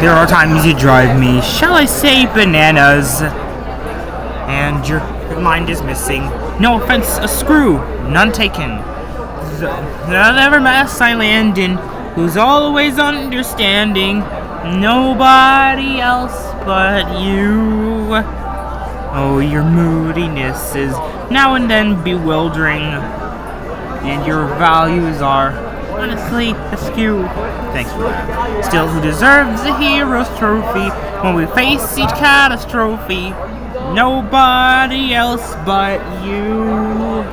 There are times you drive me, shall I say, bananas. And your mind is missing. No offense, a screw, none taken. The, the never mess I land in, who's always understanding. Nobody else but you. Oh, your moodiness is now and then bewildering, and your values are honestly askew. Thanks for that. Still, who deserves a hero's trophy when we face each catastrophe? Nobody else but you.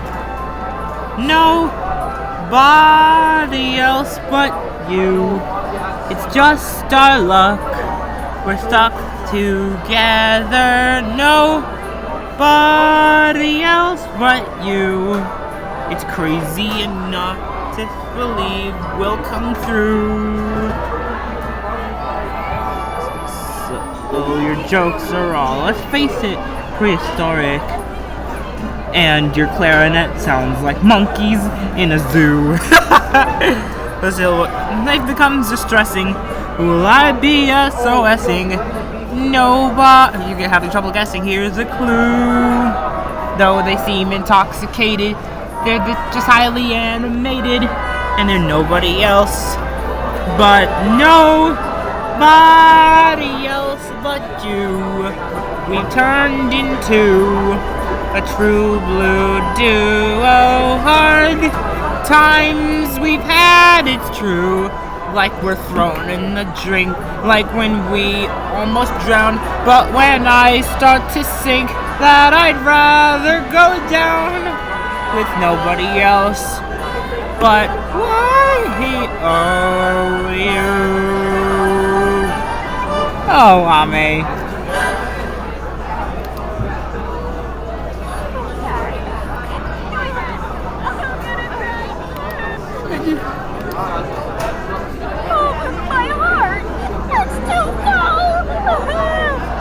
Nobody else but you. It's just our luck. We're stuck together. Nobody else but you. It's crazy enough to believe we'll come through. So your jokes are all, let's face it, prehistoric. And your clarinet sounds like monkeys in a zoo. still, life becomes distressing. Will I be SOSing? Nobody. You're having trouble guessing. Here's a clue. Though they seem intoxicated, they're just highly animated, and they're nobody else. But nobody else but you. We've turned into a true blue duo. Hard times we've had, it's true like we're thrown in the drink, like when we almost drown. But when I start to sink, that I'd rather go down with nobody else. But why oh you? Oh, Ame.